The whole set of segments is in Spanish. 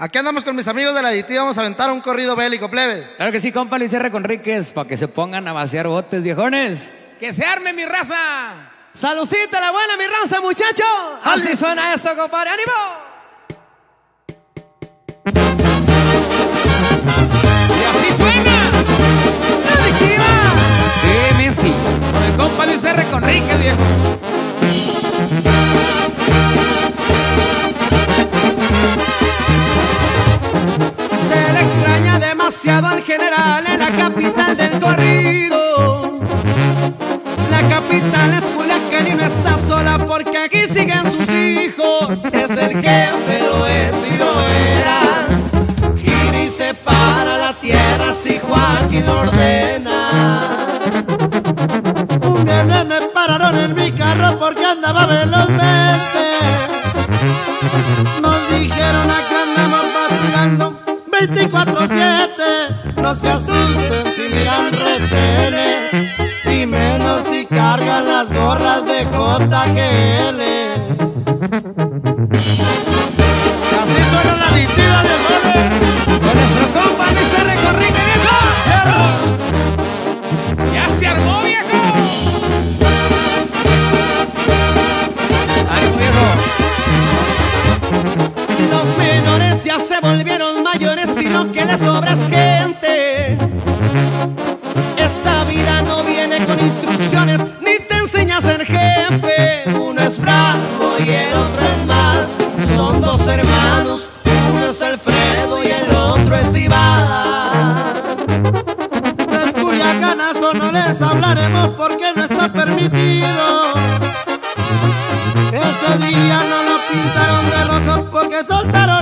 Aquí andamos con mis amigos de la aditiva, vamos a aventar un corrido bélico, plebes. Claro que sí, compa Luis R. Conríquez, para que se pongan a vaciar botes, viejones. ¡Que se arme mi raza! Salucita la buena, mi raza, muchacho. Así suena eso, compadre. ¡Ánimo! Al general en la capital del corrido. La capital es Culiacán y no está sola porque aquí siguen sus hijos. Es el jefe, lo es y lo era. Gira y separa la tierra si Joaquín lo ordena. Un viernes me pararon en mi carro porque andaba velozmente. Nos dijeron acá No se asusten si miran retenes. Y menos si cargan las gorras de JGL. Así suena la aditiva, viejones. Con nuestro compa Luis R. Conrique, viejo. ¡Ya se armó, viejo! ¡Ánimo, viejo! Los menores ya se volvieron mayores y lo que les sobra es gente. Esta vida no viene con instrucciones ni te enseña a ser jefe. Uno es bravo y el otro es más. Son dos hermanos, uno es Alfredo y el otro es Iván. Del Culiacanazo no les hablaremos porque no está permitido.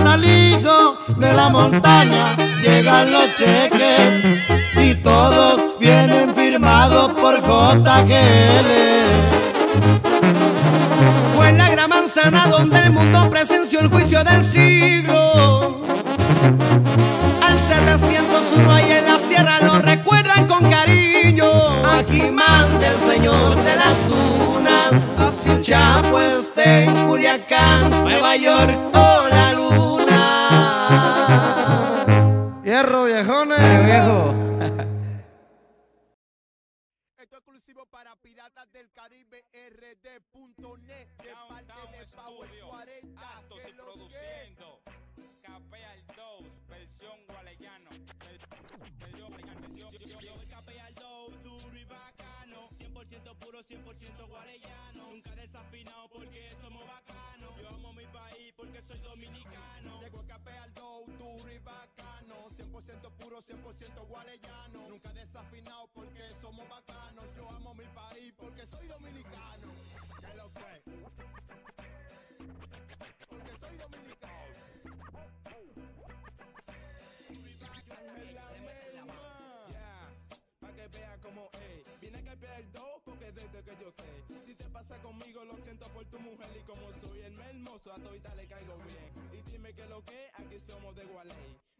Soltaron al hijo de la montaña. Llegan los cheques y todos vienen firmados por JGL. Fue en la gran manzana donde el mundo presenció el juicio del siglo. Al 701 ahí en la sierra lo recuerdan con cariño. Aquí manda el señor de la tuna. Así el Chapo esté en Culiacán, Nueva York viejones. ¡Ánimo, viejo! Esto es exclusivo para Piratas del Caribe RD.net de parte de Power 40. Actos que y produciendo. Capea el 2, versión gualeyano. Capea el 2, duro y bacano. 100% puro, 100% gualeyano. Nunca desafinado porque somos bacanos. Yo amo mi país porque soy dominicano. 100% puro, 100% guarellano Nunca desafinado porque somos bacanos Yo amo mi país porque soy dominicano ¿Qué lo que? Porque soy dominicano que vea como es. Capear el 2 porque desde que yo sé. Si te pasa conmigo, lo siento por tu mujer. Y como soy el más hermoso, a todita le caigo bien. Y dime que lo que, aquí somos de Gualey.